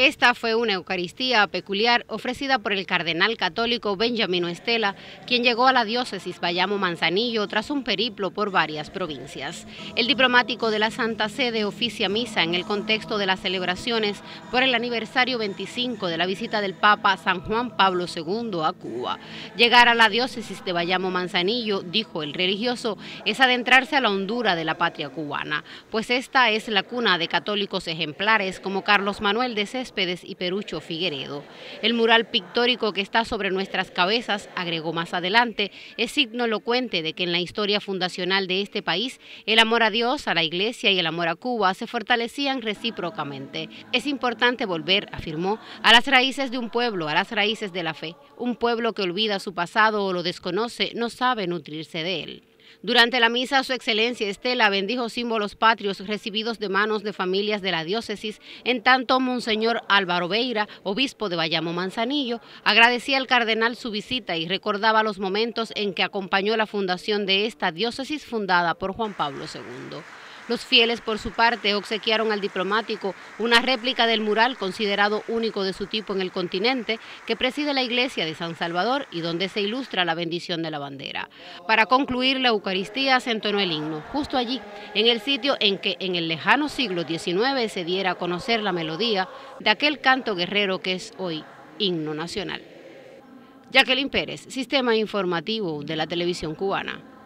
Esta fue una Eucaristía peculiar ofrecida por el cardenal católico Benjamino Estela, quien llegó a la diócesis Bayamo Manzanillo tras un periplo por varias provincias. El diplomático de la Santa Sede oficia misa en el contexto de las celebraciones por el aniversario 25 de la visita del Papa San Juan Pablo II a Cuba. Llegar a la diócesis de Bayamo Manzanillo, dijo el religioso, es adentrarse a la hondura de la patria cubana, pues esta es la cuna de católicos ejemplares como Carlos Manuel de César y Perucho Figueredo. El mural pictórico que está sobre nuestras cabezas, agregó más adelante, es signo elocuente de que en la historia fundacional de este país, el amor a Dios, a la Iglesia y el amor a Cuba se fortalecían recíprocamente. Es importante volver, afirmó, a las raíces de un pueblo, a las raíces de la fe. Un pueblo que olvida su pasado o lo desconoce no sabe nutrirse de él. Durante la misa, Su Excelencia Estela bendijo símbolos patrios recibidos de manos de familias de la diócesis, en tanto Monseñor Álvaro Beira, obispo de Bayamo Manzanillo, agradecía al cardenal su visita y recordaba los momentos en que acompañó la fundación de esta diócesis fundada por Juan Pablo II. Los fieles, por su parte, obsequiaron al diplomático una réplica del mural considerado único de su tipo en el continente que preside la iglesia de San Salvador y donde se ilustra la bendición de la bandera. Para concluir la Eucaristía se entonó el himno, justo allí, en el sitio en que en el lejano siglo XIX se diera a conocer la melodía de aquel canto guerrero que es hoy himno nacional. Jacqueline Pérez, Sistema Informativo de la Televisión Cubana.